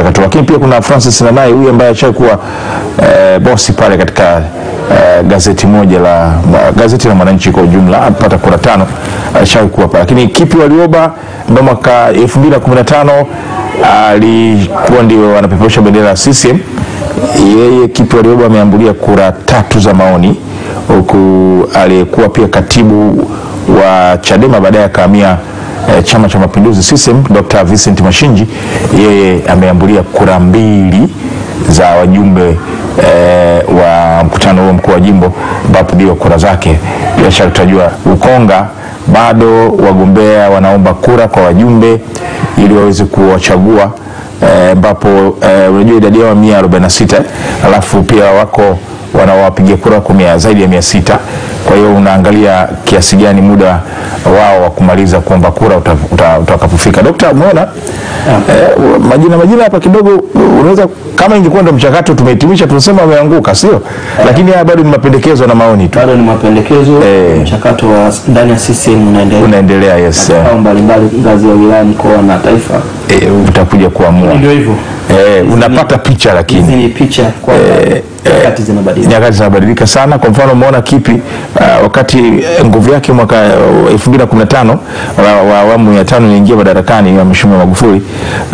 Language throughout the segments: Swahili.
mchakato. Lakini pia kuna Francis Nanai huyu ambaye ashakuwa eh, bosi pale katika eh, gazeti moja la gazeti la Mwananchi kwa ujumla, apata kura tano, alishakuwa pale. Lakini Kipi Walioba ndo mwaka 2015 alikuwa ndio anapeperusha bendera ya CCM, yeye Kipi Walioba ameambulia kura tatu za maoni, huku aliyekuwa pia katibu wa Chadema baadaye akahamia eh, Chama cha Mapinduzi CCM Dr. Vincent Mashinji yeye ameambulia kura mbili za wajumbe eh, wa mkutano huo mkuu wa jimbo ambapo ndio kura zake. Bila shaka tutajua Ukonga bado wagombea wanaomba kura kwa wajumbe ili waweze kuwachagua ambapo eh, unajua idadi yao mia arobaini na sita alafu pia wako wanawapigia kura zaidi ya mia sita kwa hiyo unaangalia kiasi gani muda wao wa kumaliza kuomba kura utakapofika. Dokta, umeona eh, majina majina hapa kidogo, unaweza kama ingekuwa ndo mchakato tumehitimisha tunasema wameanguka, sio? Lakini haya bado ni mapendekezo na maoni tu, bado ni mapendekezo Eh. mchakato wa ndani ya CCM unaendelea unaendelea. Yes, eh, mbalimbali ngazi ya wilaya, mkoa na taifa. eh, utakuja kuamua Ndio hivyo, eh, unapata picha hizi lakini ni picha kwa nyakati zinabadilika. nyakati zinabadilika sana. Kwa mfano umeona Kipi uh, wakati eh, nguvu yake mwaka elfu mbili na kumi na tano wa awamu ya tano iliingia madarakani ya Mheshimiwa Magufuli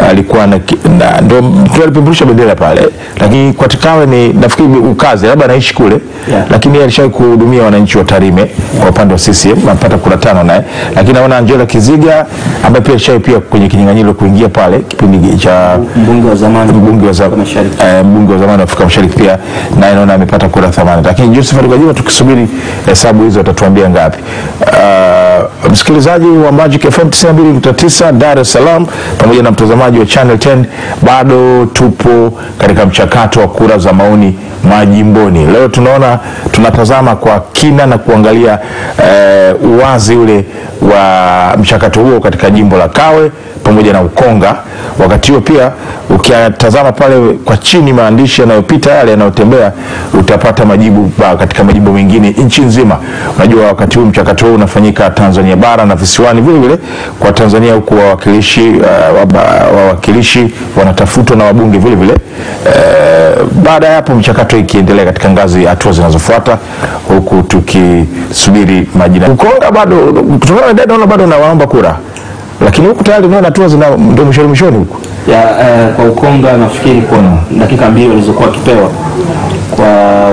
alikuwa na, na ndo alipeperusha bendera pale, lakini kwa Tikawe ni nafikiri ukaze labda anaishi kule Yeah. lakini alishawahi kuhudumia wananchi wa Tarime yeah. kwa upande wa CCM amepata kura tano naye, lakini naona Angela Kiziga ambaye pia alishawahi pia kwenye kinyang'anyiro kuingia pale kipindi cha Mbunge wa zamani mbunge wa zamani Afrika eh, mbunge wa zamani wa Afrika Mashariki pia naye naona amepata kura 80 lakini Josephat Gwajima tukisubiri hesabu hizo atatuambia ngapi. Uh, msikilizaji wa Magic FM 92.9 Dar es Salaam pamoja na mtazamaji wa Channel 10 bado tupo katika mchakato wa kura za maoni majimboni. Leo tunaona tunatazama kwa kina na kuangalia uh, uwazi ule wa mchakato huo katika jimbo la Kawe pamoja na Ukonga. Wakati huo pia ukitazama pale kwa chini maandishi yanayopita yale yanayotembea, utapata majibu ba, katika majimbo mengine nchi nzima. Unajua wakati huu mchakato huu unafanyika Tanzania bara na visiwani vile vile. Kwa Tanzania huku wawakilishi uh, wawakilishi wanatafutwa na wabunge vile vile. Uh, baada ya hapo mchakato ikiendelea katika ngazi hatua zinazofuata, huku tukisubiri majina. Ukonga bado kutokana na dada, naona bado nawaomba kura lakini huku tayari naona hatua zina ndio mwishoni mwishoni huku ya eh, kwa Ukonga nafikiri kwa dakika mbili walizokuwa wakipewa kwa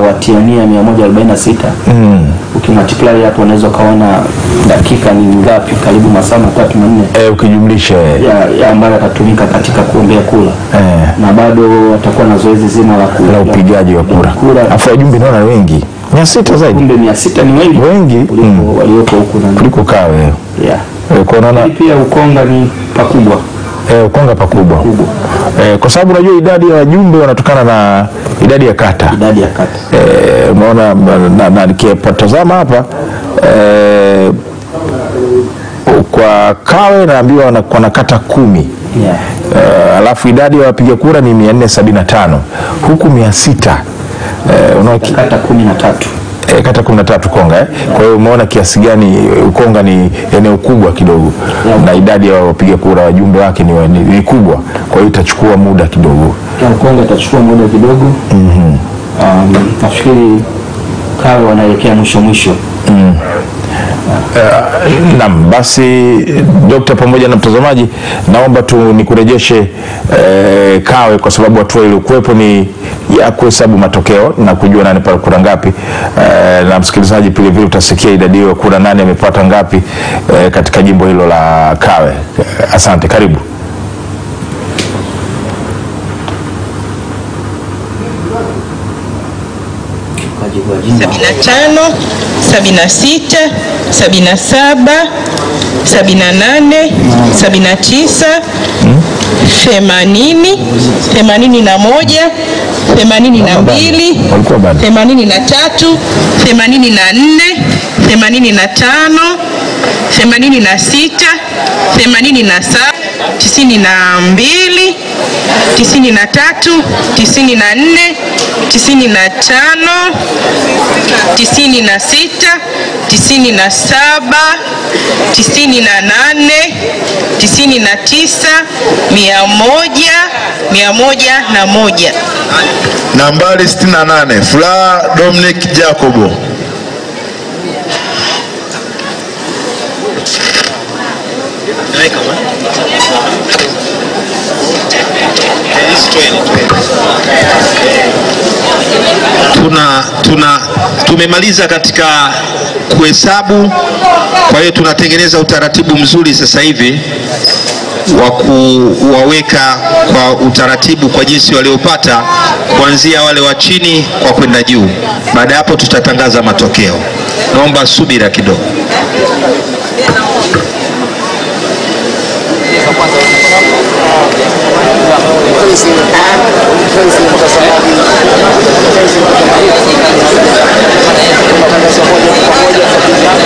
watiania 146 mm. ukimultiply hapo unaweza ukaona dakika ni ngapi, karibu masaa matatu manne. Eh, ukijumlisha ya, ya ambayo atatumika katika kuombea kula. Eh. na bado atakuwa na zoezi zima la kula. Upigaji wa kura, afu wajumbe naona wengi. Mia sita zaidi. Kumbe mia sita ni wengi. Wengi, kuliko mm. walioko huku kuliko Kawe yeah. Kwa naona pia Ukonga ni pakubwa eh, Ukonga pakubwa. Eh, kwa sababu unajua idadi ya wajumbe wanatokana na idadi ya kata, idadi ya kata. Eh, umeona na nikipatazama hapa eh, kwa Kawe naambiwa wana kata kumi. Yeah. Uh, alafu idadi ya wapiga kura ni 475 huku 600 uh, eh, unaoki... kata 13 e, kata 13 Konga eh. Kwa hiyo umeona kiasi gani eh, Ukonga ni eneo kubwa kidogo yeah. na idadi ya wapiga kura wajumbe wake ni, ni, ni kubwa, kwa hiyo itachukua muda kidogo yeah, Ukonga itachukua muda kidogo mm -hmm. Um, nafikiri kawa wanaelekea mwisho mwisho Naam, basi dokta, pamoja na mtazamaji, naomba tu nikurejeshe eh, Kawe kwa sababu hatua iliyokuwepo ni ya kuhesabu matokeo na kujua nani pale kura ngapi. Eh, na msikilizaji vile vile utasikia idadi hiyo ya kura, nani amepata ngapi eh, katika jimbo hilo la Kawe. Eh, Asante, karibu. sabina tano sabina sita sabina saba sabina nane sabina tisa themanini themanini na moja themanini na mbili themanini na tatu themanini na nne themanini na tano themanini na sita themanini na saba tisini na mbili tisini na tatu tisini na nne tisini na tano tisini na sita tisini na saba tisini na nane tisini na tisa mia moja mia moja na moja Nambari 68 Furaha Dominic Jacobo. Tuna, tuna tumemaliza katika kuhesabu. Kwa hiyo tunatengeneza utaratibu mzuri sasa hivi wa kuwaweka kwa utaratibu kwa jinsi waliopata kuanzia wale wa chini kwa kwenda juu. Baada ya hapo tutatangaza matokeo. Naomba subira kidogo. crazy in act, crazy in personality, crazy in Tunafanya pamoja kwa pamoja kupigana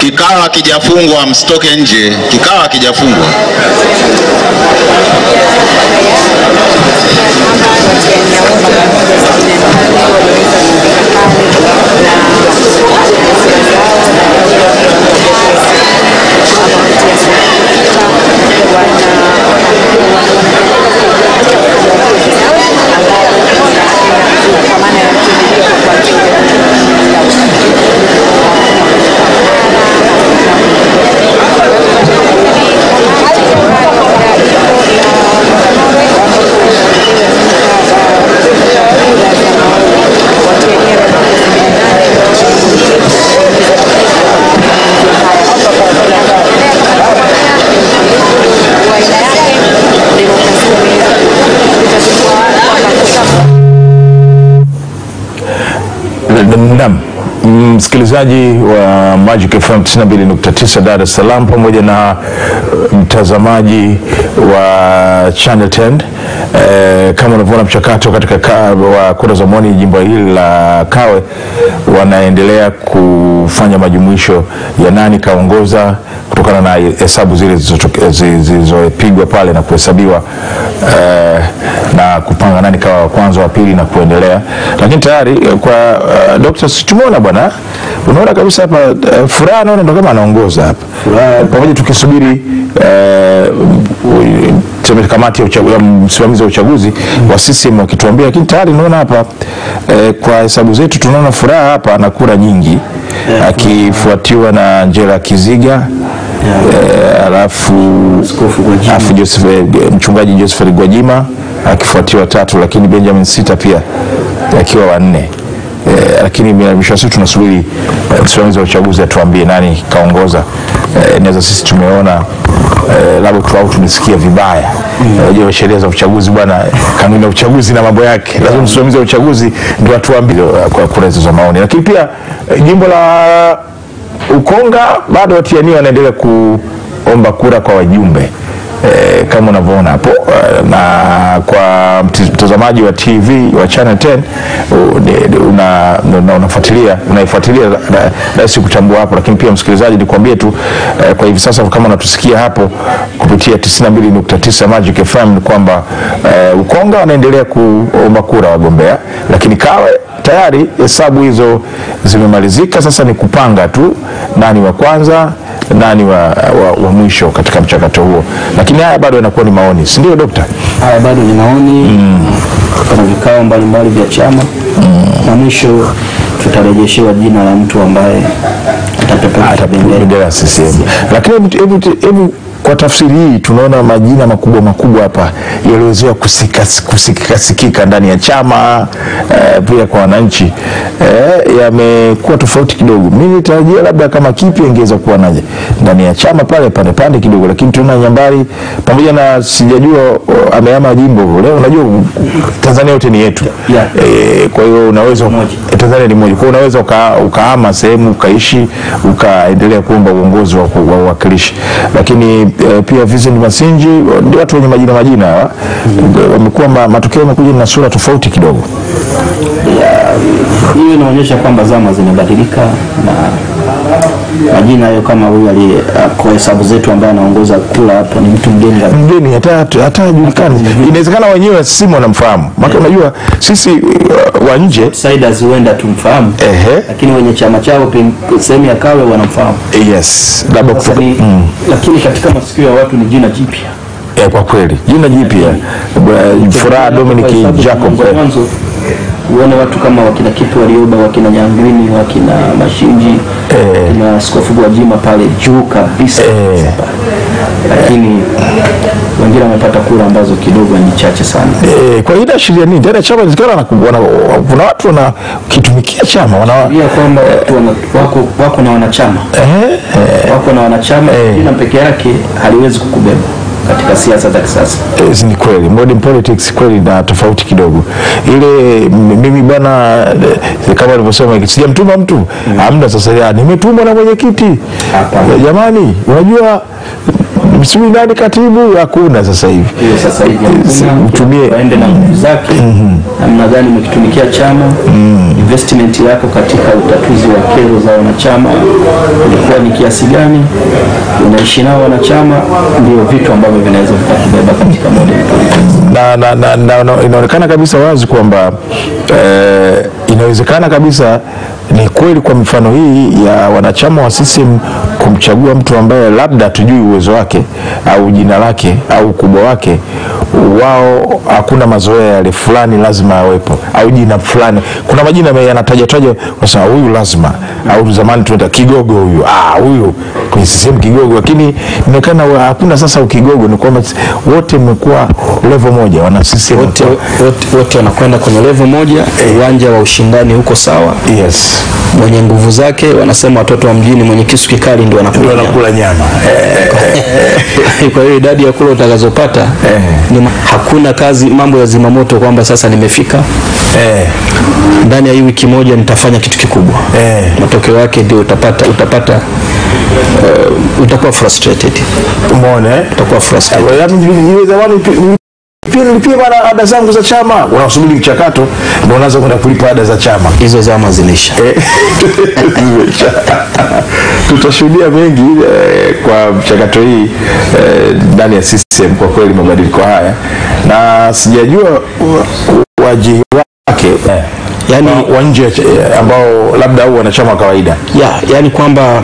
Kikao kijafungwa, msitoke nje. kikawa hakijafungwa. Msikilizaji wa Magic FM 92.9 Dar es Salaam pamoja na mtazamaji wa Channel 10 eh, kama unavyoona mchakato katika ka, wa kura za maoni jimbo hili la Kawe wanaendelea kufanya majumuisho ya nani kaongoza kutokana na hesabu zile zilizopigwa pale na kuhesabiwa eh, na kupanga nani kawa wa kwanza wa pili na kuendelea, lakini tayari eh, kwa uh, Dr. Situmona bwana, unaona kabisa hapa uh, furaha naona ndo kama anaongoza hapa pamoja tukisubiri eh, u- tuseme kamati ya msimamizi wa uchaguzi wa CCM wakituambia, lakini tayari naona hapa eh, kwa hesabu zetu tunaona furaha hapa ana kura nyingi. Akifuatiwa na Angela Kiziga halafu Joseph, eh, mchungaji Joseph Gwajima akifuatiwa tatu, lakini Benjamin Sita pia akiwa wanne. Eh, lakini mwisho wa siku tunasubiri eh, msimamizi wa uchaguzi atuambie nani kaongoza. Eh, naweza sisi tumeona eh, labda tu au tumesikia vibaya. Unajua sheria za uchaguzi bwana, kanuni ya uchaguzi na mambo yake, lazima msimamizi wa uchaguzi ndio atuambie eh, kwa kura hizo za maoni. Lakini pia eh, jimbo la Ukonga bado watiania wanaendelea kuomba kura kwa wajumbe e, kama unavyoona hapo eh, na kwa mtazamaji wa TV wa Channel 10 u- ni- una, una, unafuatilia unaifuatilia ra- ra- rahisi kutambua hapo, lakini pia msikilizaji, nikwambie tu e, kwa hivi sasa kama unatusikia hapo kupitia 92.9 Magic FM ni kwamba e, Ukonga wanaendelea kuomba kura wagombea, lakini Kawe tayari hesabu hizo zimemalizika. Sasa ni kupanga tu nani wa kwanza nani wa, wa, wa mwisho katika mchakato huo, lakini haya bado yanakuwa ni maoni, si ndio dokta? Haya bado ni maoni kuna vikao mbalimbali vya chama mm. na mwisho tutarejeshewa jina la mtu ambaye atapeperusha bendera. CCM. Lakini hebu kwa tafsiri hii tunaona majina makubwa makubwa hapa yaliyozoea kusikika sikika ndani ya chama eh, pia kwa wananchi eh, yamekuwa tofauti kidogo. Mimi nitarajia labda kama kipi ingeweza kuwa naje ndani ya chama pale pande pande kidogo, lakini tunaona Nyambari pamoja na sijajua ameama amehama jimbo leo. Unajua Tanzania yote ni yetu Yeah. eh, kwa hiyo unaweza Moja. Tanzania ni moja. Kwa hiyo unaweza uka, ukahama sehemu ukaishi ukaendelea kuomba uongozi wa uwakilishi, lakini eh, pia Vincent Masinji ndio watu wenye majina majina hawa mm. wamekuwa ma, matokeo yamekuja na sura tofauti kidogo. hiyo yeah, inaonyesha kwamba zama zinabadilika na majina hayo kama huyu aliye kwa hesabu zetu ambaye anaongoza kula hapo ni mtu mgeni kabisa. mgeni hata hata hajulikani. Inawezekana wenyewe simu wanamfahamu, maana unajua sisi uh, wa nje outsiders huenda tumfahamu. Ehe, lakini wenye chama chao sehemu ya kawe wanamfahamu. Yes, labda kutoka mm. lakini katika masikio ya watu ni jina jipya. Eh, kwa kweli. Jina jipya. Furaha Dominic Jacob. eh. mwanzo uone watu kama wakina Kitu Warioba, wakina Nyangwini, wakina Mashinji, eh, wakina Askofu Gwajima pale juu kabisa Eh. lakini wengine wamepata kura ambazo kidogo ni chache sana. Eh, kwa hiyo inaashiria nini tena? Chama inawezekana wana- wana- kuna watu wanakitumikia chama wana kwamba watu wana, wako, wako na wanachama eh, eh, wako na wanachama Eh. na peke yake haliwezi kukubeba katika siasa za kisasa. Yes, ni kweli. Modern politics kweli na tofauti kidogo. Ile mimi bwana eh, kama alivyosema sijamtuma mtu. Mm. Amna sasa ya, nimetumwa na mwenyekiti. Jamani unajua sijui nani katibu hakuna sasa hivi. Sasa hivi utumie- waende na nguvu zake. Namna gani umekitumikia chama? Investment yako katika utatuzi wa kero za wanachama ilikuwa ni kiasi gani unaishi nao wanachama ndio vitu ambavyo vinaweza vikakubeba katika moja na, na, na, na, na inaonekana kabisa wazi kwamba eh, inawezekana kabisa ni kweli kwa mifano hii ya wanachama wa CCM kumchagua mtu ambaye labda hatujui uwezo wake au jina lake au ukubwa wake, wao hakuna mazoea yale fulani lazima awepo au jina fulani. Kuna majina yanataja taja, kwa wasema huyu lazima, au zamani tunaita kigogo huyu, ah, huyu kwenye CCM kigogo, lakini inaonekana hakuna sasa ukigogo, ni kwamba wote mmekuwa level moja, wana CCM wote wote- wote wanakwenda kwenye level moja uwanja wa ushindani huko sawa. Yes, mwenye nguvu zake wanasema watoto wa mjini mwenye kisu kikali ndio wanakula nyama. wanakula nyama kwa hiyo idadi ya kula utakazopata Eh. ni hakuna kazi mambo ya zimamoto kwamba sasa nimefika eh, ndani ya hii wiki moja nitafanya kitu kikubwa Eh. matokeo yake ndio utapata utapata uh, utakuwa frustrated umeona eh? utakuwa frustrated pia nilipia bana ada zangu za chama, unasubiri mchakato ndio unaanza kwenda kulipa ada za chama. hizo zama zinaisha Eh, zimeisha. tutashuhudia mengi eh, kwa mchakato hii ndani eh, ndani ya system kwa kweli mabadiliko haya. Na sijajua wa- wajihi wake eh, yani, wa- wa nje eh, ambao labda au wanachama wa kawaida. Ya yani kwamba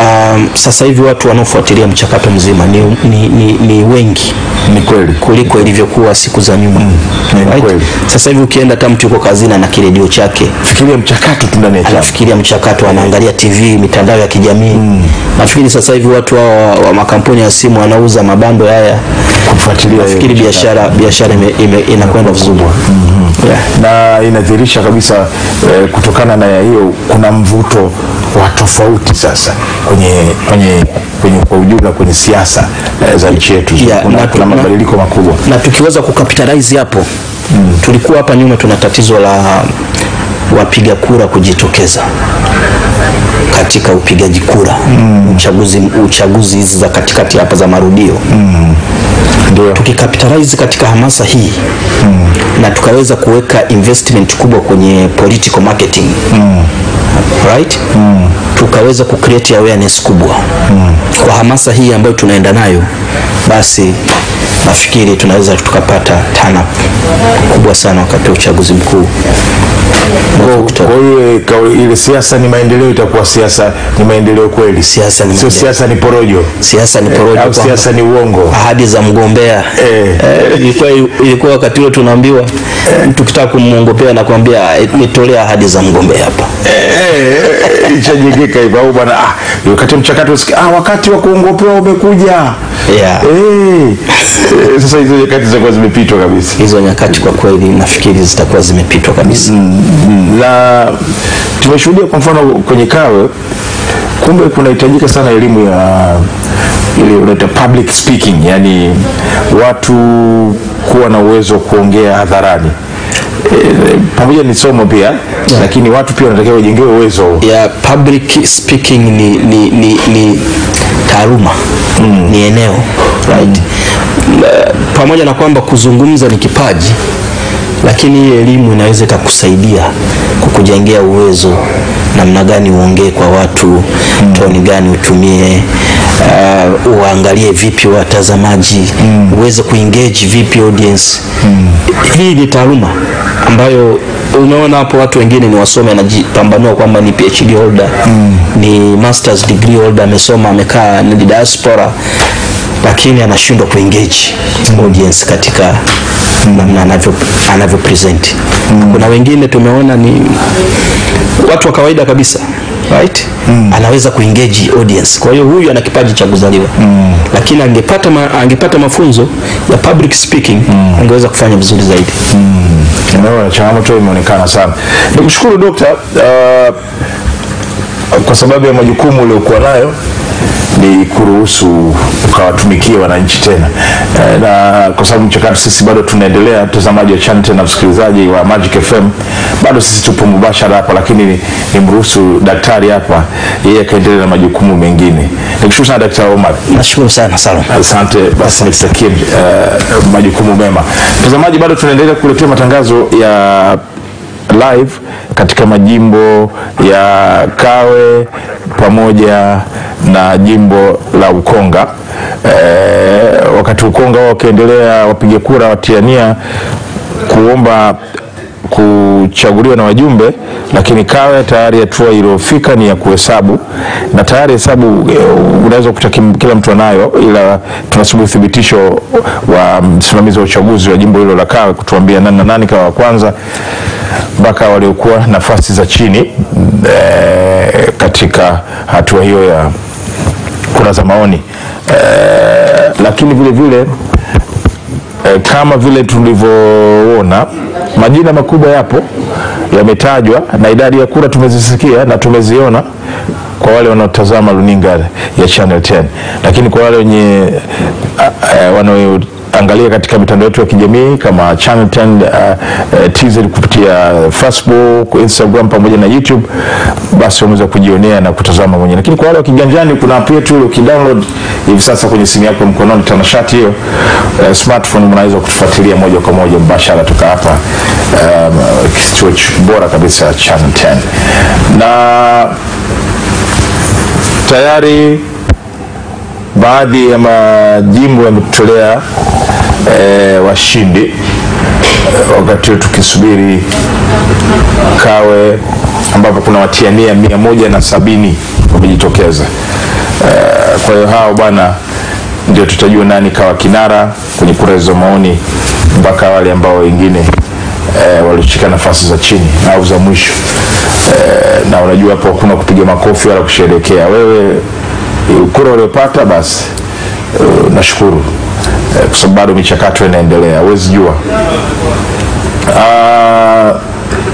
um, sasa hivi watu wanaofuatilia mchakato mzima ni, ni, ni, ni wengi ni kweli. kuliko ilivyokuwa siku za nyuma. Mm. kweli. sasa hivi ukienda hata mtu yuko kazini na kiredio chake. Fikiria mchakato tu ndani ya anafikiria mchakato anaangalia tv mitandao ya kijamii. Mm. nafikiri sasa hivi watu wa, wa makampuni ya simu wanauza mabando haya. Kufuatilia nafikiri biashara biashara inakwenda vizuri. yeah. na inadhihirisha kabisa eh, kutokana na ya hiyo kuna mvuto wa tofauti sasa kwenye kwenye kwenye kwa ujumla kwenye siasa eh, za nchi yetu Yeah, kuna, kuna mabadiliko makubwa na tukiweza kukapitalize hapo mm. tulikuwa hapa nyuma tuna tatizo la wapiga kura kujitokeza katika upigaji kura mm. uchaguzi uchaguzi hizi za katikati hapa za marudio ndio tukikapitalize katika hamasa hii mm. na tukaweza kuweka investment kubwa kwenye political marketing mm. right mm. Tukaweza kucreate awareness kubwa. Mm. kwa hamasa hii ambayo tunaenda nayo basi nafikiri tunaweza tukapata tana kubwa sana wakati wa uchaguzi mkuu. Kwa hiyo ile siasa ni maendeleo itakuwa siasa ni maendeleo kweli? Siasa ni sio siasa ni porojo? Siasa ni porojo au siasa ni uongo? ahadi za mgombea. Eh. Eh, ilikuwa ilikuwa wakati ule tunaambiwa mtu kitaka kumwongopea na kuambia nitolee ahadi za mgombea hapa. Eh, Eh, ishajengeka hivyo au bwana ah, wakati mchakato usikia, ah, wakati wa kuongopewa umekuja. Yeah. eh, Hey. sasa hizo nyakati zitakuwa zimepitwa kabisa. Hizo nyakati kwa kweli nafikiri zitakuwa zimepitwa kabisa. Na tumeshuhudia kwa mfano kwenye kawe kumbe kunahitajika sana elimu ya ile unaita public speaking yani watu kuwa na uwezo wa kuongea hadharani pamoja ni somo pia yeah. lakini watu pia wanatakiwa wajengewe uwezo ya public speaking ni, ni, ni, ni taaluma mm. ni eneo right mm. pamoja na kwamba kuzungumza ni kipaji lakini hii elimu inaweza ikakusaidia kukujengea uwezo namna gani uongee kwa watu mm. toni gani utumie uh, uangalie vipi watazamaji mm. uweze kuengage vipi audience mm. hii ni taaluma ambayo umeona hapo watu wengine ni wasome anajipambanua kwamba ni PhD holder mm. ni masters degree holder amesoma amekaa ni diaspora lakini anashindwa kuengage mm. audience katika namna anavyo anavyo present mm. kuna wengine tumeona ni watu wa kawaida kabisa right mm. anaweza kuengage audience kwa hiyo huyu ana kipaji cha kuzaliwa mm. lakini angepata ma, angepata mafunzo ya public speaking mm. angeweza kufanya vizuri zaidi Nimeona changamoto imeonekana sana. Nikushukuru dokta, uh, kwa sababu ya majukumu uliokuwa nayo ni kuruhusu ukawatumikie wananchi tena e, na kwa sababu mchakato sisi bado tunaendelea, mtazamaji wa Chante na msikilizaji wa Magic FM, bado sisi tupo mubashara hapa, lakini ni- nimruhusu daktari hapa yeye akaendelea na majukumu mengine. Nikushukuru sana Daktari Omar. nashukuru sana Salum Asante, basi nikutakie uh, majukumu mema. Mtazamaji, bado tunaendelea kukuletea matangazo ya live katika majimbo ya Kawe pamoja na jimbo la Ukonga. E, wakati Ukonga wao wakiendelea wapiga kura watiania kuomba kuchaguliwa na wajumbe, lakini Kawe tayari hatua iliyofika ni ya kuhesabu, na tayari hesabu eh, unaweza kukuta kila mtu anayo, ila tunasubiri uthibitisho wa msimamizi wa uchaguzi wa jimbo hilo la Kawe kutuambia nani na nani kawa wa kwanza mpaka waliokuwa nafasi za chini e, katika hatua hiyo ya kura za maoni. E, lakini vile vile e, kama vile tulivyoona majina makubwa yapo yametajwa na idadi ya kura tumezisikia na tumeziona kwa wale wanaotazama runinga ya Channel 10, lakini kwa wale wenye uh, wanaoangalia katika mitandao yetu ya kijamii kama Channel 10 uh, uh, TZ kupitia Facebook, Instagram pamoja na YouTube, basi unaweza kujionea na kutazama mwenyewe. Lakini kwa wale wa kiganjani, kuna app yetu ile ukidownload hivi sasa kwenye simu yako ya mkononi, tanashati hiyo uh, smartphone, mnaweza kutufuatilia moja kwa moja mbashara toka hapa um, kituo bora kabisa Channel 10 na tayari baadhi ya majimbo yametolea e, washindi. E, wakati tukisubiri Kawe ambapo kuna watiania mia moja na sabini wamejitokeza. E, kwa hiyo hao bwana ndio tutajua nani kawa kinara kwenye kura maoni mpaka wale ambao wengine e, walishika nafasi za chini au za mwisho. E, na unajua hapo hakuna kupiga makofi wala kusherekea Wewe kura uliopata basi uh, nashukuru uh, kwa sababu bado michakato inaendelea, huwezi jua uh,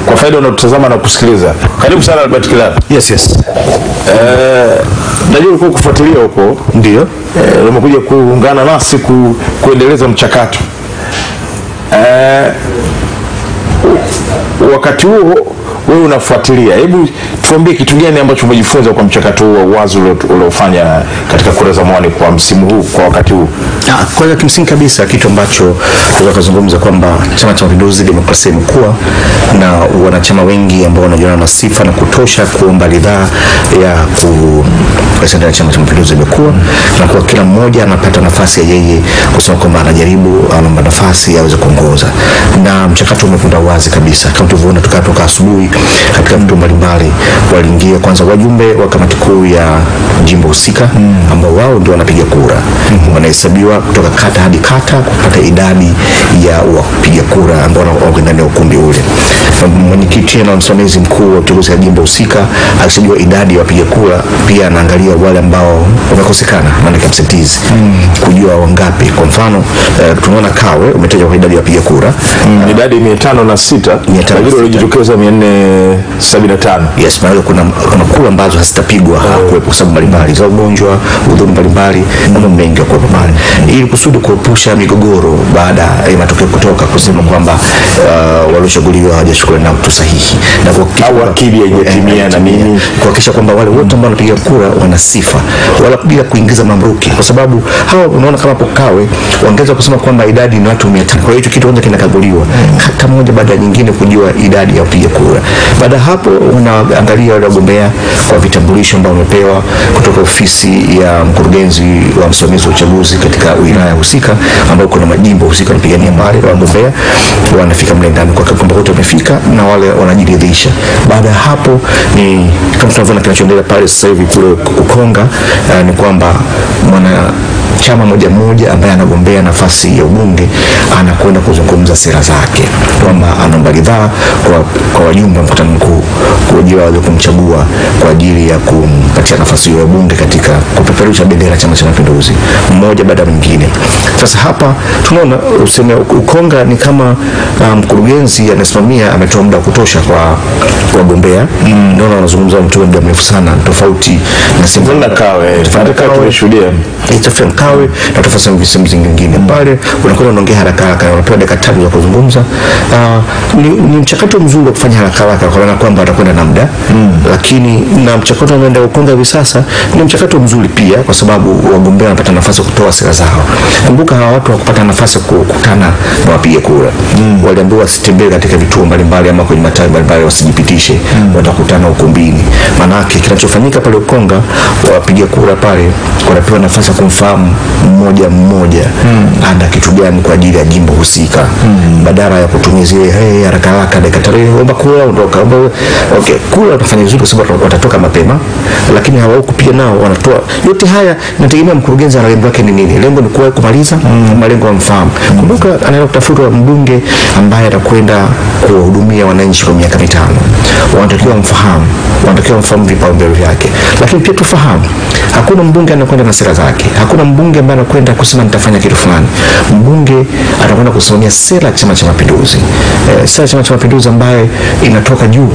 kwa faida unaotazama na kusikiliza, karibu sana Albert Kilala. Yes, yes. Uh, najua ulikuwa kufuatilia huko Ndio. uh, umekuja kuungana nasi ku, kuendeleza mchakato uh, wakati huo wewe unafuatilia, hebu tuambie kitu gani ambacho umejifunza kwa mchakato huu wa wazi uliofanya katika kura za mwani kwa msimu huu kwa wakati huu? Ah, kwanza kimsingi kabisa kitu ambacho tunaweza kuzungumza kwamba Chama cha Mapinduzi demokrasia imekuwa na wanachama wengi ambao wanajiona na sifa na kutosha kuomba ridhaa ya ku ya Chama cha Mapinduzi imekuwa na kwa kila mmoja anapata nafasi ya yeye kusema kwamba anajaribu anaomba nafasi aweze kuongoza, na mchakato umekwenda wazi kabisa. Kama tulivyoona tukatoka asubuhi katika mtu mbalimbali waliingia kwanza wajumbe wa kamati kuu ya jimbo husika ambao wao ndio wanapiga kura. Wanahesabiwa kutoka kata hadi kata kupata idadi ya wapiga kura ambao wako ndani ya ukumbi ule. Mwenyekiti na msimamizi mkuu wa uchaguzi wa jimbo husika akishajua idadi ya wapiga kura, pia anaangalia wale ambao wamekosekana, maana absentees, kujua wangapi. Kwa mfano uh, tunaona Kawe umetajwa kwa idadi ya wapiga kura. Mm, idadi mia tano na sita. lakini walijitokeza mia nne sabini na tano. Yes, maana kuna, kuna kura ambazo hazitapigwa hakuwepo kwa sababu mbalimbali za ugonjwa, udhuru mbalimbali mambo mengi ya kuwepo pale, ili kusudi kuepusha migogoro baada ya matokeo kutoka kusema kwamba uh, waliochaguliwa hawajachukua na mtu sahihi na kuhakikisha kwamba- eh, na nini. kuhakikisha kwamba wale wote ambao wanapiga kura wana sifa wala bila kuingiza mamruki, kwa sababu hawa unaona kama pokawe wangeza wangeweza kusema kwamba idadi ni watu 500 kwa hiyo hicho kitu kwanza kinakaguliwa hata moja baada ya nyingine kujua idadi ya wapiga kura. Baada hapo unaangalia wale wagombea kwa vitambulisho ambao wamepewa kutoka ofisi ya mkurugenzi wa msimamizi wa uchaguzi katika wilaya husika ambao kuna majimbo husika wanapigania na wagombea wanafika mle ndani kwa kwamba wote wamefika na wale wanajiridhisha. Baada ya hapo ni kama tunavyoona kinachoendelea pale sasa hivi kule Ukonga uh, ni kwamba mwana chama moja moja ambaye anagombea nafasi ya ubunge anakwenda kuzungumza sera zake, kwamba anaomba ridhaa kwa, kwa wajumbe wa mkutano mkuu kujua waweze kumchagua kwa ajili ya kumpatia nafasi hiyo ya ubunge katika kupeperusha bendera ya Chama cha Mapinduzi mmoja baada ya mwingine. Sasa hapa tunaona useme Ukonga ni kama mkurugenzi um, anasimamia ametoa muda wa kutosha kwa kwa wagombea mm. Naona wanazungumza mtu muda mrefu sana, tofauti na sehemu Kawe Kawe Kawe. tumeshuhudia Kawe na tofauti na sehemu zingine pale, unakuwa unaongea haraka haraka, unapewa dakika tatu za kuzungumza. Uh, ni, ni mchakato mzuri wa kufanya haraka haraka kwa maana kwamba atakwenda na muda. Lakini na mchakato unaoenda Ukonga hivi sasa ni mchakato mzuri pia, kwa sababu wagombea wanapata nafasi ya kutoa sera zao. Kumbuka hawa watu wakupata nafasi kukutana na wapiga kura. Waliambiwa wasitembee katika vituo mbalimbali ama kwenye matawi mbalimbali, wasijipitishe, watakutana ukumbini. Maanake kinachofanyika pale Ukonga, wapiga kura pale wanapewa nafasi ya kumfahamu mmoja mmoja ana kitu gani kwa ajili ya jimbo husika, badala ya kutumia zile hey, haraka haraka dakika tarehe, omba kura, ondoka, omba. Okay, kura watafanya vizuri kwa sababu watatoka mapema, lakini hawa huku pia nao wanatoa yote haya. Nategemea mkurugenzi ana lengo lake ni nini? Lengo ni kuwahi kumaliza malengo hmm. Kumbuka anaenda kutafuta mbunge ambaye atakwenda kuwahudumia wananchi kwa miaka mitano, wanatakiwa mfahamu wanatakiwa mfahamu vipaumbele vyake, lakini pia tufahamu hakuna mbunge anakwenda na sera zake. Hakuna mbunge ambaye anakwenda kusema nitafanya kitu fulani. Mbunge atakwenda kusimamia sera ya Chama cha Mapinduzi, eh, sera ya Chama cha Mapinduzi ambayo inatoka juu.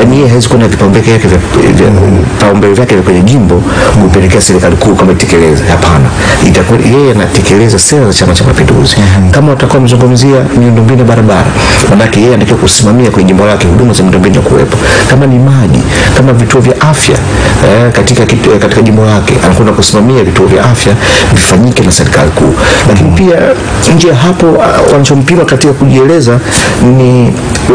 Yani yeye hawezi kuona vipaumbele vyake vya vya- vipaumbele vyake vya kwenye jimbo kupelekea serikali kuu kama itekeleze. Hapana, itakuwa yeye anatekeleza sera za Chama cha Mapinduzi. Kama watakuwa mzungumzia miundombinu ya barabara, maanake yeye anatakiwa kusimamia kwenye jimbo lake huduma za miundombinu kuwepo, kama ni maji, kama vituo vya afya eh, katika, eh, katika jimbo lake anakwenda kusimamia vituo vya afya vifanyike na serikali kuu. Lakini pia nje ya hapo ah, wanachompima katika kujieleza ni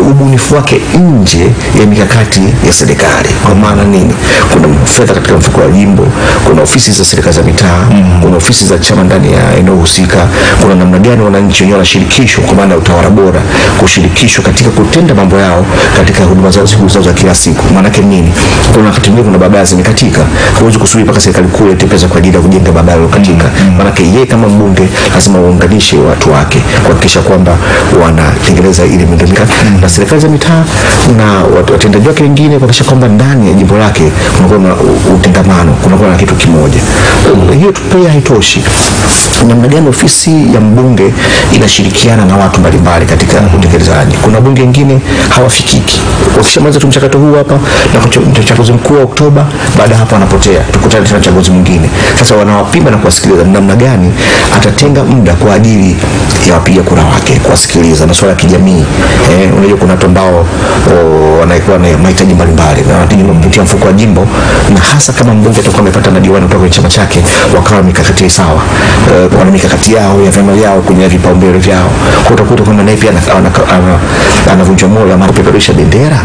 ubunifu wake nje ya mikakati ya serikali. Kwa maana nini? Kuna fedha katika mfuko wa jimbo, kuna ofisi za serikali za mitaa, kuna ofisi za chama ndani ya eneo husika, kuna namna gani wananchi wenyewe wanashirikishwa kwa maana ya utawala bora, kushirikishwa katika kutenda mambo yao katika huduma zao siku zao za kila siku. Maanake nini? Kuna wakati mwingine kuna barabara zimekatika, huwezi kusubiri mpaka serikali kuu ilete pesa kwa ajili ya kujenga barabara iliyokatika. Maanake yeye kama mbunge lazima uunganishe watu wake kuhakikisha kwamba wanatengeneza ile miundombinu na serikali za mitaa na watendaji wake wengine kuhakikisha kwamba ndani ya jimbo lake kunakuwa na utengamano, kunakuwa na kitu kimoja. Hiyo tu pia haitoshi. Namna gani ofisi ya mbunge inashirikiana na watu mbalimbali katika utekelezaji? Kuna bunge wengine hawafikiki, wakishamaliza tu mchakato huu hapa na uchaguzi mkuu wa Oktoba, baada ya hapo wanapotea, tukutane tena uchaguzi mwingine. Sasa wanawapima na kuwasikiliza ni namna gani atatenga muda kwa ajili ya wapiga kura wake, kuwasikiliza masuala ya kijamii. Eh, unajua kuna watu ambao wanaikuwa wanakuwa na mahitaji mbalimbali na wanahitaji kupitia mfuko wa jimbo, na hasa kama mbunge atakuwa amepata na diwani kutoka kwenye chama chake, wakawa mikakati sawa, kwa wana mikakati yao ya vyama vyao kwenye vipaumbele vyao, kwa utakuta kwamba naye pia ana- ana- ana- anavunjwa moyo ama kupeperusha bendera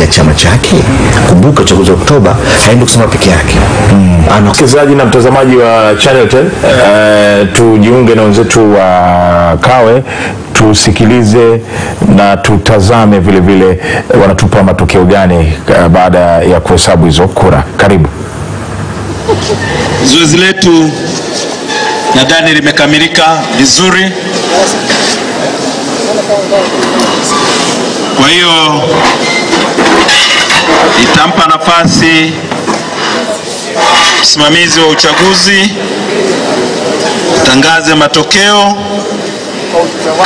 ya chama chake. Kumbuka uchaguzi wa Oktoba haendi kusema peke yake ana msikilizaji na mtazamaji wa Channel 10 uh, tujiunge na wenzetu wa Kawe tusikilize na tutazame vile vile eh, wanatupa matokeo gani uh, baada ya kuhesabu hizo kura. Karibu. Zoezi letu nadhani limekamilika vizuri. Kwa hiyo itampa nafasi msimamizi wa uchaguzi tangaze matokeo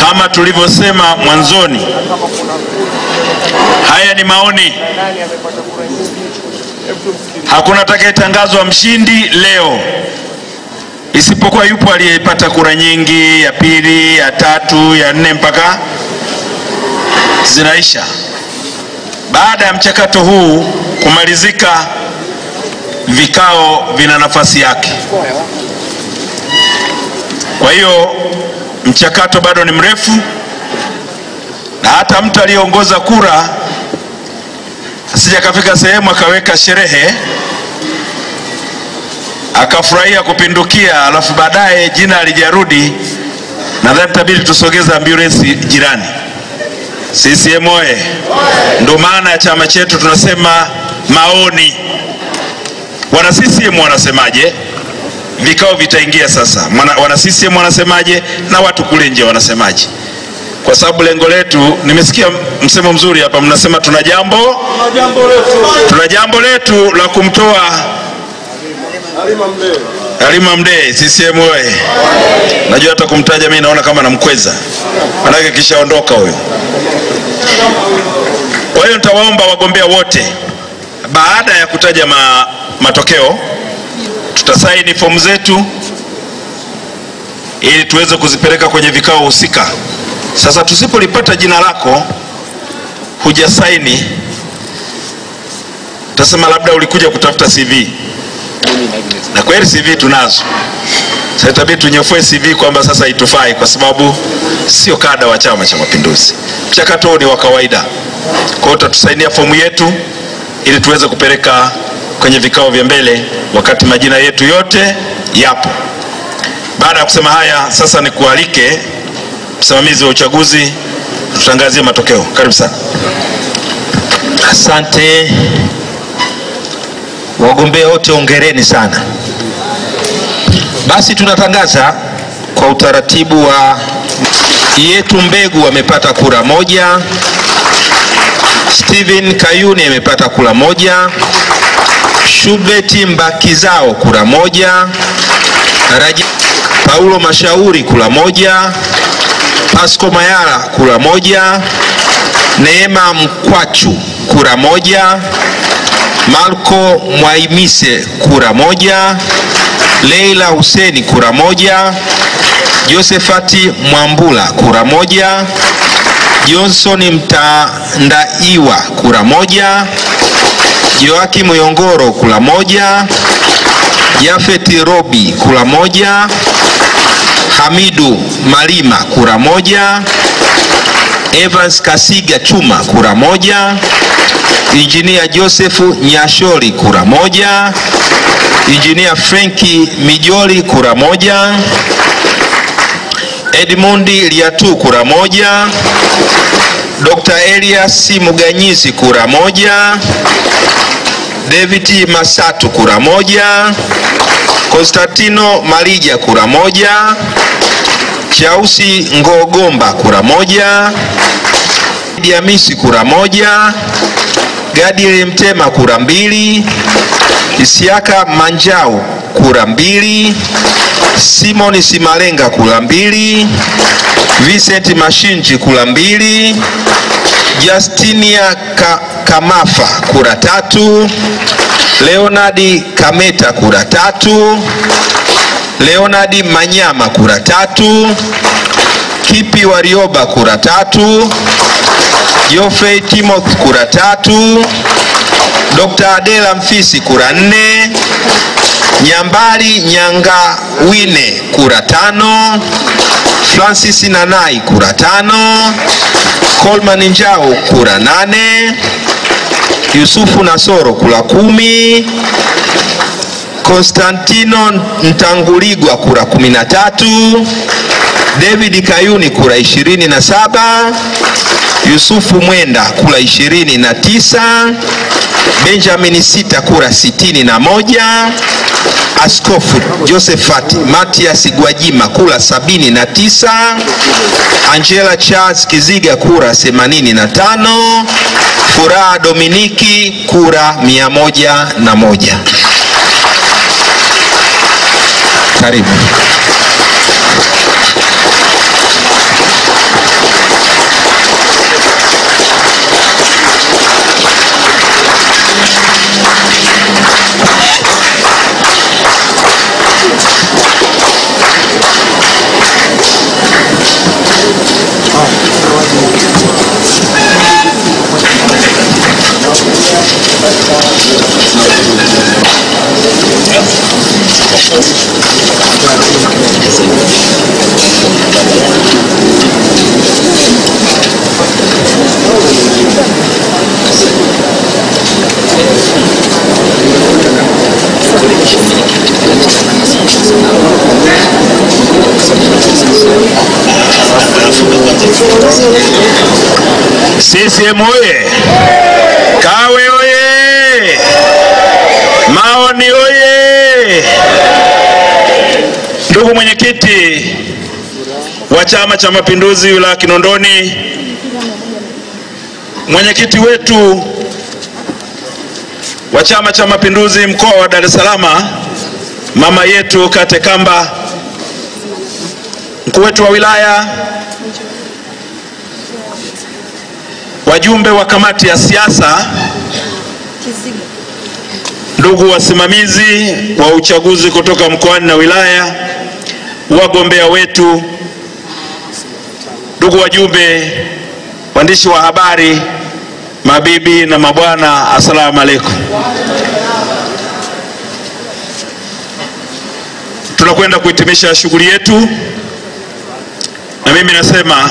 kama tulivyosema mwanzoni. Haya ni maoni, hakuna atakayetangazwa mshindi leo isipokuwa yupo aliyepata kura nyingi, ya pili, ya tatu, ya nne mpaka zinaisha. Baada ya mchakato huu kumalizika, vikao vina nafasi yake. Kwa hiyo mchakato bado ni mrefu, na hata mtu aliyeongoza kura asija kafika sehemu akaweka sherehe akafurahia kupindukia, alafu baadaye jina alijarudi. Nadhani tabidi tusogeza ambulance jirani. CCM oye! Ndio maana ya chama chetu tunasema maoni. Wana CCM wanasemaje? Vikao vitaingia sasa. Wana CCM wanasemaje na watu kule nje wanasemaje? Kwa sababu lengo letu, nimesikia msemo mzuri hapa, mnasema tuna jambo tuna jambo letu la kumtoa Halima Mdee. CCM oye! Najua hata kumtaja mimi naona kama namkweza, manake kishaondoka huyo. Kwa hiyo nitawaomba wagombea wote, baada ya kutaja ma, matokeo tutasaini fomu zetu ili tuweze kuzipeleka kwenye vikao husika. Sasa tusipolipata jina lako hujasaini, tasema labda ulikuja kutafuta CV na kweli CV tunazo. Sasa itabidi tunyofoe CV kwamba sasa itufai kwa sababu sio kada wa Chama cha Mapinduzi. Mchakato ni wa kawaida. Kwa hiyo utatusainia fomu yetu ili tuweze kupeleka kwenye vikao vya mbele wakati majina yetu yote yapo. Baada ya kusema haya, sasa ni kualike msimamizi wa uchaguzi tutangazie matokeo. Karibu sana. Asante wagombea wote, ongereni sana. Basi tunatangaza kwa utaratibu wa yetu Mbegu amepata kura moja, Steven Kayuni amepata kura moja, Shubert Mbakizao kura moja, Raji Paulo Mashauri kura moja, Pasco Mayara kura moja, Neema Mkwachu kura moja, Marco Mwaimise kura moja, Leila Huseni kura moja, Josephati Mwambula kura moja, Johnson Mtandaiwa kura moja, Joakim Yongoro kula moja, Jafet Robi kula moja, Hamidu Malima kura moja, Evans Kasiga Chuma kura moja, Injinia Josefu Nyashori kura moja, Injinia Frenki Mijoli kura moja, Edmundi Liatu kura moja, Dr. Elias Muganyizi kura moja, David Masatu kura moja, Konstantino Malija kura moja, Chausi Ngogomba kura moja, Diamisi kura moja, Gadiel Mtema kura mbili, Isiaka Manjau kura mbili, Simon Simalenga kura mbili, Vincent Mashinji kura mbili, Justinia Ka Kamafa kura tatu, Leonard Kameta kura tatu, Leonard Manyama kura tatu, Kipi Warioba kura tatu, Geoffrey Timothy kura tatu, Dr. Adela Mfisi kura nne, Nyambari Nyangawine kura tano, Francis Nanai kura tano, Coleman Njau kura nane, Yusufu Nasoro kura kumi, Konstantino Ntanguligwa kura kumi na tatu, David Kayuni kura ishirini na saba, Yusufu Mwenda kura ishirini na tisa, Benjamin Sita kura sitini na moja, Askofu Josephat Matias Gwajima kura sabini na tisa, Angela Charles Kiziga kura themanini na tano, Furaha Dominiki kura mia moja na moja. Karibu. Se se mueve. Ndugu mwenyekiti wa Chama cha Mapinduzi wilaya Kinondoni, mwenyekiti wetu wa Chama cha Mapinduzi mkoa wa Dar es Salaam, mama yetu Kate Kamba, mkuu wetu wa wilaya, wajumbe wa kamati ya siasa, ndugu wasimamizi wa uchaguzi kutoka mkoani na wilaya, wagombea wetu, ndugu wajumbe, waandishi wa habari, mabibi na mabwana, assalamu alaikum. Tunakwenda kuhitimisha shughuli yetu, na mimi nasema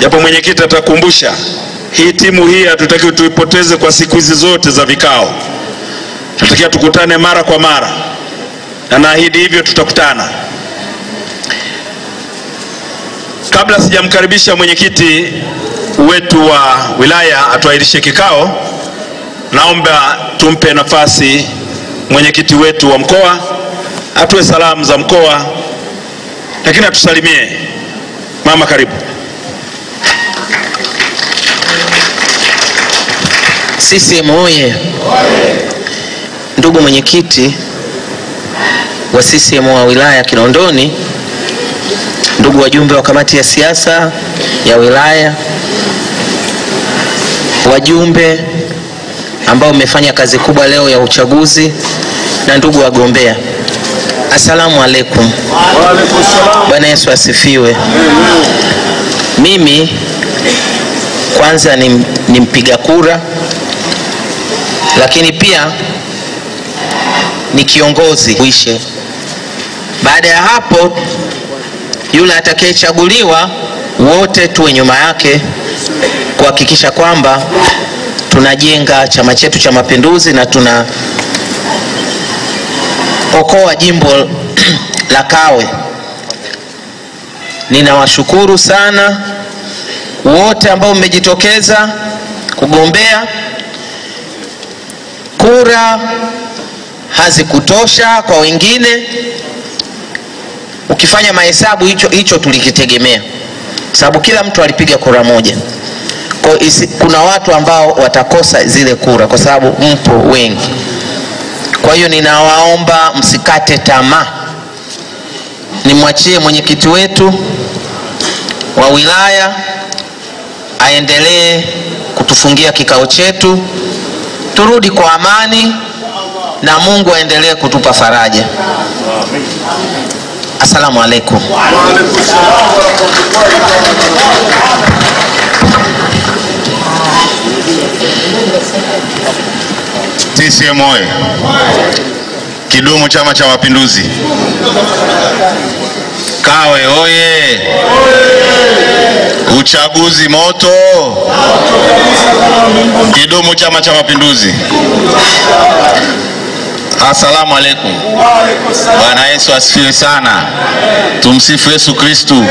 japo mwenyekiti atakumbusha, hii timu hii hatutaki tuipoteze kwa siku hizi zote za vikao. Tunatakiwa tukutane mara kwa mara, na naahidi hivyo, tutakutana. Kabla sijamkaribisha mwenyekiti wetu wa wilaya atuahirishe kikao, naomba tumpe nafasi mwenyekiti wetu wa mkoa atoe salamu za mkoa, lakini atusalimie. Mama, karibu. CCM oye! Ndugu mwenyekiti wa CCM wa wilaya ya Kinondoni, ndugu wajumbe wa kamati ya siasa ya wilaya, wajumbe ambao mmefanya kazi kubwa leo ya uchaguzi, na ndugu wagombea, assalamu alaikum. Bwana Yesu asifiwe. Mimi kwanza ni, ni mpiga kura lakini pia ni kiongozi uishe. Baada ya hapo, yule atakayechaguliwa, wote tuwe nyuma yake kuhakikisha kwamba tunajenga chama chetu cha Mapinduzi na tuna okoa jimbo la Kawe. Ninawashukuru sana wote ambao mmejitokeza kugombea kura hazikutosha kwa wengine. Ukifanya mahesabu hicho hicho tulikitegemea, sababu kila mtu alipiga kura moja. Kwa isi, kuna watu ambao watakosa zile kura kwa sababu mpo wengi. Kwa hiyo ninawaomba msikate tamaa, nimwachie mwenyekiti wetu wa wilaya aendelee kutufungia kikao chetu turudi kwa amani na Mungu aendelee kutupa faraja. Asalamu alaikum. CCM oye! Kidumu Chama cha Mapinduzi! Kawe oye! Uchaguzi moto! Kidumu Chama cha Mapinduzi! Asalamu alaikum. Bwana Yesu asifiwe sana. Tumsifu Yesu Kristu.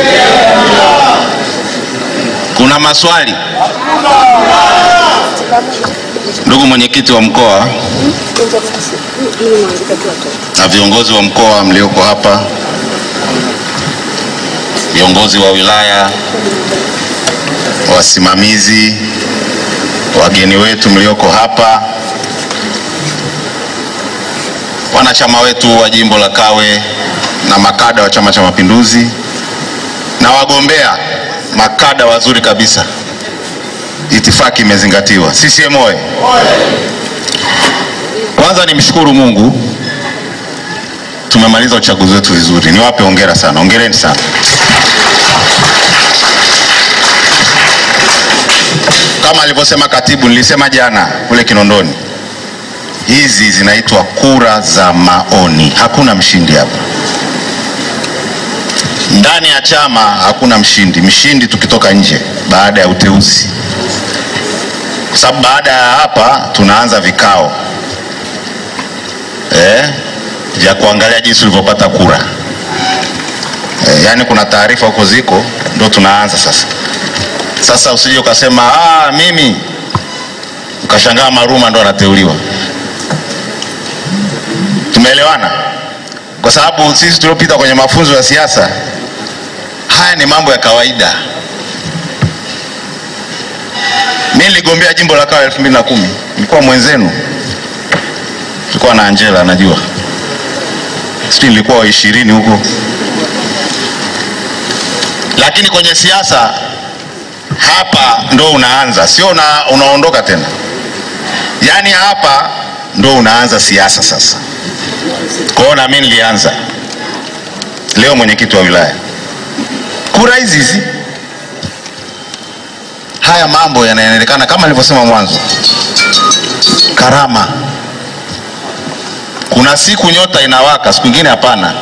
Kuna maswali? Ndugu mwenyekiti wa mkoa na viongozi wa mkoa mlioko hapa, viongozi wa wilaya, wasimamizi, wageni wetu mlioko hapa, wanachama wetu wa jimbo la Kawe na makada wa Chama cha Mapinduzi na wagombea makada wazuri kabisa. Itifaki imezingatiwa. CCM oye! Kwanza nimshukuru Mungu, tumemaliza uchaguzi wetu vizuri. Niwape hongera sana, hongereni sana. Kama alivyosema katibu, nilisema jana kule Kinondoni, hizi zinaitwa kura za maoni. Hakuna mshindi hapa ndani ya chama, hakuna mshindi. Mshindi tukitoka nje baada ya uteuzi, kwa sababu baada ya hapa tunaanza vikao eh, vya kuangalia jinsi ulivyopata kura eh, yaani kuna taarifa huko ziko, ndo tunaanza sasa. Sasa usije ukasema ah, mimi ukashangaa Maruma ndo anateuliwa. Tumeelewana? Kwa sababu sisi tuliopita kwenye mafunzo ya siasa, haya ni mambo ya kawaida. Mi niligombea jimbo la Kawe 2010 nilikuwa mwenzenu, tulikuwa na Angela najua, sijui nilikuwa wa ishirini huko, lakini kwenye siasa hapa ndo unaanza, sio una, unaondoka tena. Yaani hapa ndo unaanza siasa sasa. Kwa hiyo na mimi nilianza leo mwenyekiti wa wilaya, kura hizi hizi haya mambo yanaonekana kama nilivyosema mwanzo, karama. Kuna siku nyota inawaka, siku nyingine hapana.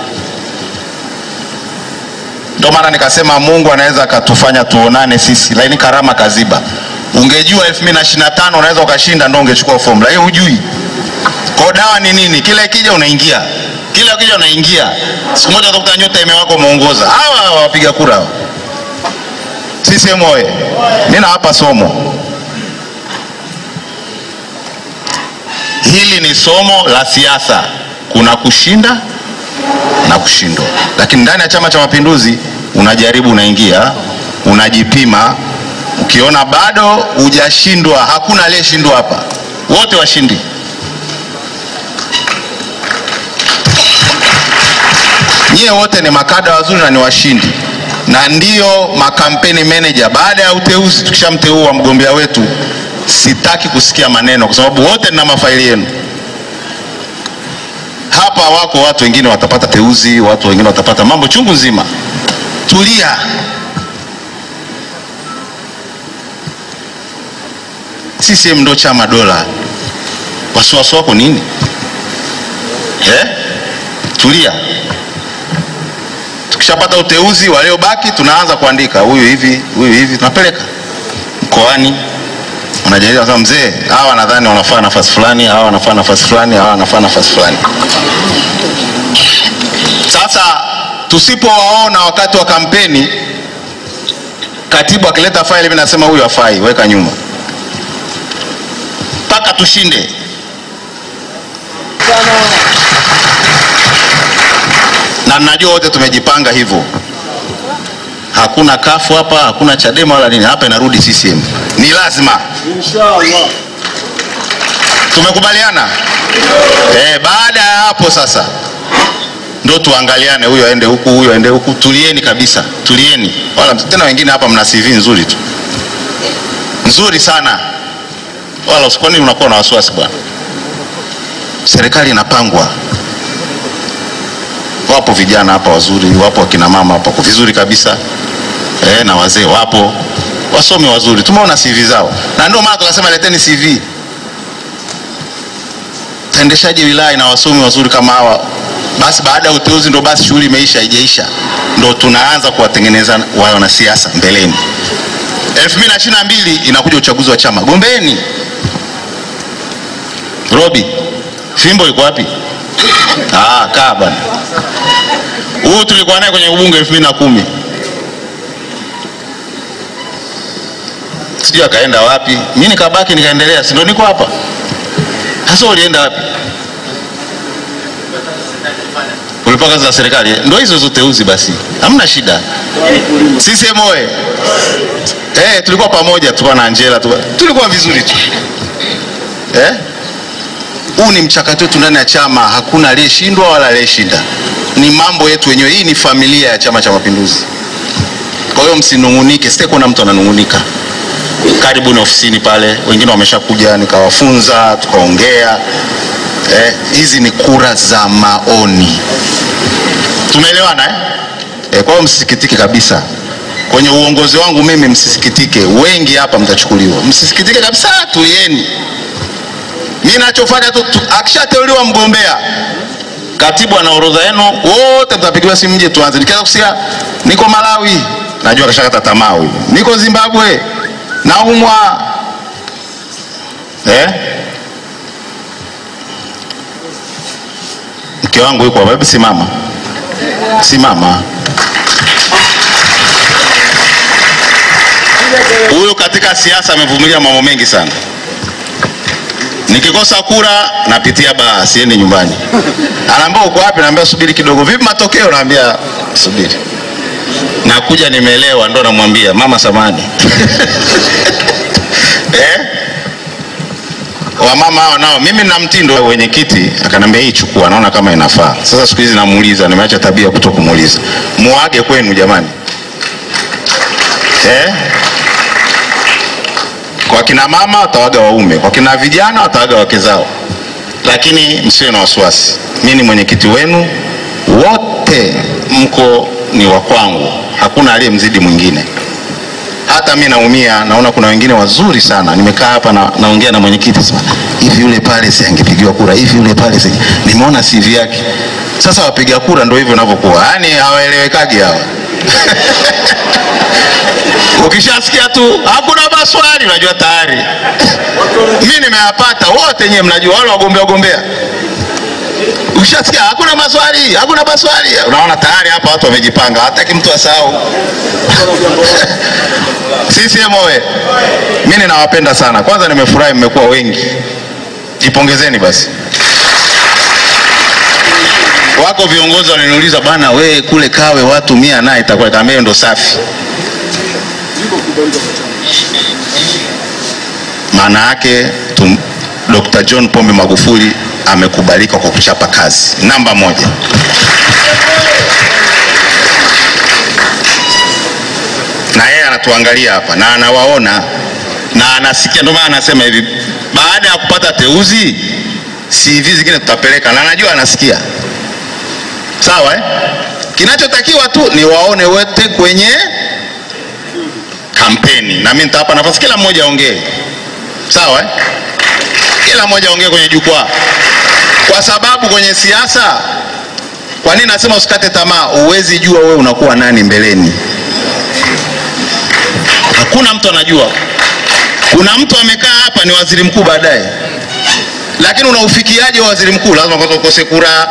Ndio maana nikasema Mungu anaweza akatufanya tuonane sisi, lakini karama kaziba. Ungejua 2025 unaweza ukashinda, ndio ungechukua fomu, lakini hujui. Kwa dawa ni nini? Kila ikija unaingia, kila ikija unaingia. Siku moja utakuta nyota imewako umeongoza. Hawa hawa wapiga kura. CCM oye! Mimi nawapa somo hili, ni somo la siasa. Kuna kushinda na kushindwa, lakini ndani ya Chama cha Mapinduzi unajaribu, unaingia, unajipima. Ukiona bado hujashindwa, hakuna aliyeshindwa hapa, wote washindi. Nyie wote ni makada wazuri na ni washindi, na ndio makampeni manager. Baada ya uteuzi, tukishamteua mgombea wetu, sitaki kusikia maneno, kwa sababu wote nina mafaili yenu hapa. Wako watu wengine watapata teuzi, watu wengine watapata mambo chungu nzima. Tulia. CCM ndo chama dola, wasiwasi wako nini eh? Tulia. Tukishapata uteuzi, waliobaki tunaanza kuandika, huyu hivi, huyu hivi, tunapeleka mkoani, unajadili kama mzee, hawa nadhani wanafaa nafasi fulani, hawa wanafaa nafasi fulani, hawa wanafaa nafasi fulani. Sasa tusipowaona wakati wa kampeni, katibu akileta faili, mimi nasema huyu hafai, weka nyuma mpaka tushinde. Na najua wote tumejipanga hivyo. Hakuna kafu hapa, hakuna Chadema wala nini hapa, inarudi CCM, ni lazima. Inshallah. Tumekubaliana eh. Baada ya hapo sasa ndo tuangaliane, huyo aende huku, huyo aende huku. Tulieni kabisa, tulieni. Wala tena wengine hapa mna CV nzuri tu, nzuri sana, wala usikwani unakuwa na wasiwasi bwana. Serikali inapangwa wapo vijana hapa wazuri, wapo wakina mama hapa kwa vizuri kabisa e, na wazee wapo, wasome wazuri, tumeona CV zao, na ndio maana tukasema leteni CV. Taendeshaje wilaya na wasomi wazuri kama hawa? Basi baada ya uteuzi ndo basi shughuli imeisha, haijaisha, ndo tunaanza kuwatengeneza wanasiasa mbeleni. 2022 inakuja uchaguzi wa chama, gombeeni. Robi, fimbo iko wapi? Ah, kaa bwana. Huyu tulikuwa naye kwenye ubunge elfu mbili na kumi sijui akaenda wapi, mi nikabaki nikaendelea, si ndio niko hapa sasa. Ulienda wapi? Ulipaka za serikali? ndio hizo hizo teuzi, basi hamna shida. CCM oye! Eh, tulikuwa pamoja, tulikuwa na Angela, tulikuwa vizuri tu eh? Huu ni mchakato wetu ndani ya chama, hakuna aliyeshindwa wala aliyeshinda, ni mambo yetu wenyewe. Hii ni familia ya Chama cha Mapinduzi. Kwa hiyo msinungunike, sitaki kuona mtu ananungunika. Karibu na ofisini pale, wengine wameshakuja, nikawafunza tukaongea. Eh, hizi ni kura za maoni, tumeelewana eh? Eh, kwa hiyo msisikitike kabisa kwenye uongozi wangu mimi, msisikitike. Wengi hapa mtachukuliwa, msisikitike kabisa, tulieni. Mimi nachofanya tu akishateuliwa mgombea, katibu ana orodha yenu wote, mtapigiwa simu, mje tuanze. Nikianza kusikia niko Malawi, najua kashakata tamaa huyu, niko Zimbabwe, naumwa eh? Mke wangu yuko hapa, simama, simama. huyo katika siasa amevumilia mambo mengi sana. Nikikosa kura napitia baa, siendi nyumbani. Anaambia uko wapi? Naambia subiri kidogo. Vipi matokeo? Naambia subiri. Nakuja nimeelewa, ndo namwambia mama samani eh? Wamama hao nao, mimi na mtindo wenye kiti akanambia hii chukua, naona kama inafaa. Sasa siku hizi namuuliza, nimeacha tabia kuto kumuuliza. Muage kwenu jamani eh? Kwa kina mama watawaga waume, kwa kina vijana watawaga wake zao, lakini msiwe na wasiwasi. Mimi ni mwenyekiti wenu, wote mko ni wa kwangu, hakuna aliyemzidi mwingine. Hata mi naumia, naona kuna wengine wazuri sana. Nimekaa hapa na, naongea na mwenyekiti sema hivi, yule pale si angepigiwa kura hivi, yule pale si, nimeona CV yake. Sasa wapiga kura ndio hivyo inavyokuwa, yaani hawaelewekaji hawa Ukishasikia tu hakuna maswali, unajua tayari. mi nimeyapata wote, nyewe mnajua, wale wagombea wagombea. Ukishasikia hakuna maswali, hakuna maswali, unaona tayari hapa watu wamejipanga, hataki mtu asahau. CCM oye! Mi ninawapenda sana. Kwanza nimefurahi mmekuwa wengi, jipongezeni basi. Wako viongozi wananiuliza bana we kule Kawe watu mia naye itakuwa hiyo ndo safi. Maana yake Dr. John Pombe Magufuli amekubalika kwa kuchapa kazi namba moja. Na yeye anatuangalia hapa na anawaona na anasikia, ndio maana anasema hivi, baada ya kupata teuzi CV zingine tutapeleka, na anajua anasikia. Sawa eh? Kinachotakiwa tu ni waone wote kwenye kampeni, na mimi nitawapa nafasi kila mmoja aongee. Sawa eh? Kila mmoja aongee kwenye jukwaa, kwa sababu kwenye siasa, kwa nini nasema usikate tamaa? Huwezi jua wewe unakuwa nani mbeleni. Hakuna mtu anajua. Kuna mtu amekaa hapa ni waziri mkuu baadaye, lakini unaufikiaje waziri mkuu? Lazima kwanza ukose kura,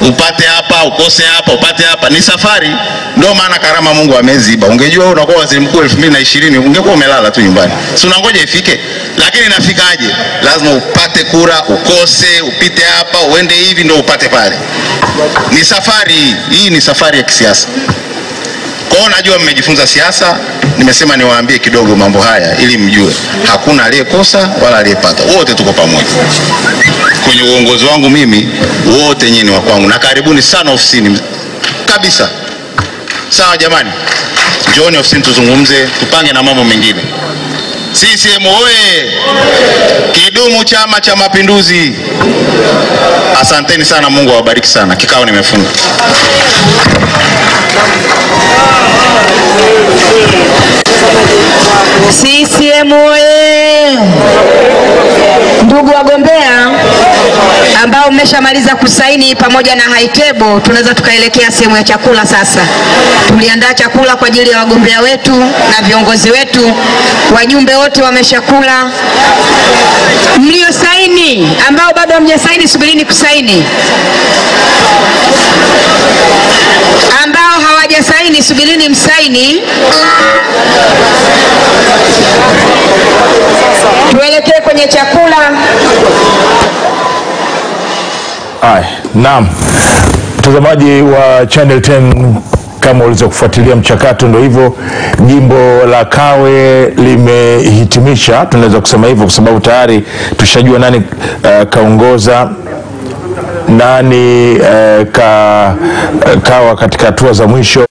upate hapa, ukose hapa, upate hapa. Ni safari. Ndio maana karama Mungu ameziba. Ungejua wewe unakuwa waziri mkuu 2020 ungekuwa umelala tu nyumbani, si unangoja ifike. Lakini inafikaje? Lazima upate kura, ukose, upite hapa, uende hivi, ndio upate pale. Ni safari hii. Hii ni safari ya kisiasa. Najua mmejifunza siasa, nimesema niwaambie kidogo mambo haya ili mjue hakuna aliyekosa wala aliyepata, wote tuko pamoja kwenye uongozi wangu. Mimi wote nyinyi ni wa kwangu, na karibuni sana ofisini kabisa. Sawa jamani, njooni ofisini tuzungumze, tupange na mambo mengine. CCM oye! Kidumu Chama cha Mapinduzi! Asanteni sana, Mungu awabariki sana. Kikao nimefunga. CCM oye! Ndugu wagombea ambao mmeshamaliza kusaini pamoja na haitebo, tunaweza tukaelekea sehemu ya chakula sasa. Tuliandaa chakula kwa ajili ya wagombea wetu na viongozi wetu, wajumbe wote wameshakula. Mliosaini ambao bado hamjasaini, subirini kusaini. Ambao hawajasaini, subirini msaini. Tuelekee kwenye chakula. Aya, naam, mtazamaji wa Channel 10 kama uliweza kufuatilia mchakato, ndio hivyo, jimbo la Kawe limehitimisha, tunaweza kusema hivyo kwa sababu tayari tushajua nani uh, kaongoza nani uh, ka, uh, kawa katika hatua za mwisho.